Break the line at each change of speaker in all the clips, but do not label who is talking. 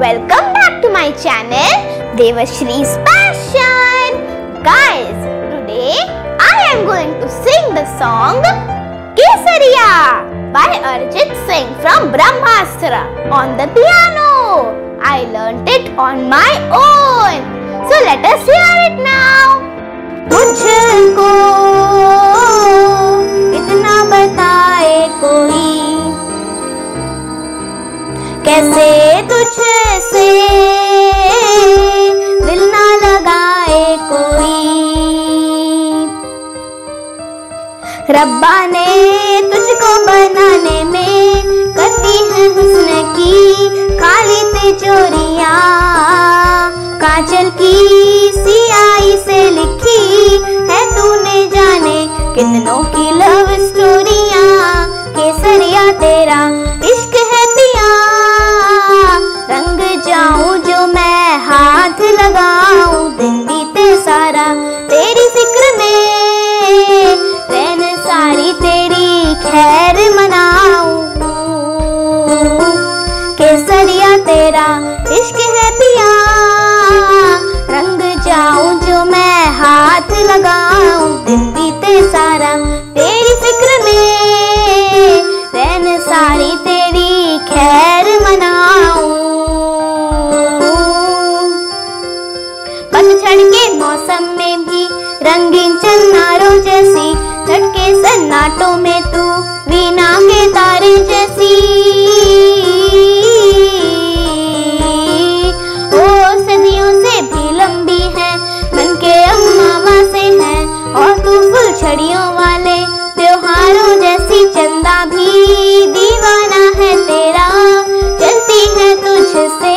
back to my channel Devashree's Passion. Guys, today I am going to sing the song Kesariya by Arjit Singh from Brahmastra on the piano. I learnt it on my own. So let us तुझसे दिल ना लगाए कोई। रब्बा ने तुझको बनाने में करती है हुस्न की, काली तिजोरिया। काजल की सियाई से लिखी है तूने जाने कितनों की लव स्टोरिया केसरिया तेरा हाथ लगाऊँ दिन बीते सारा, तेरी फ़िक्र में रैन सारी तेरी खैर मनाऊं। केसरिया तेरा इश्क है पिया, रंग जाऊँ जो मैं हाथ लगाऊँ। दिन बीते सारा, तेरी फ़िक्र में रैन सारी तेरी रंगीन चन्नारों जैसी, झटके सन्नाटों में तू, वीणा के तारे जैसी। ओ, सदियों से भी लंबी है, मन के अम्मावा से है, और तू फुल छड़ियों वाले त्योहारों जैसी चंदा भी। दीवाना है तेरा, चलती है तुझसे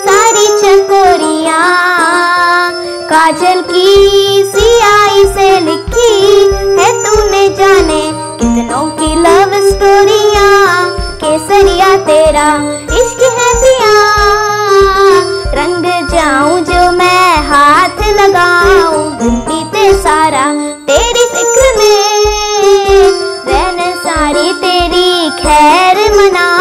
सारी चकोरिया, काजल की केसरिया तेरा इश्क है पिया रंग जाऊँ जो मैं हाथ लगाऊँ दिन बीते सारा तेरी फ़िक्र में। रहने सारी तेरी खैर मनाऊं।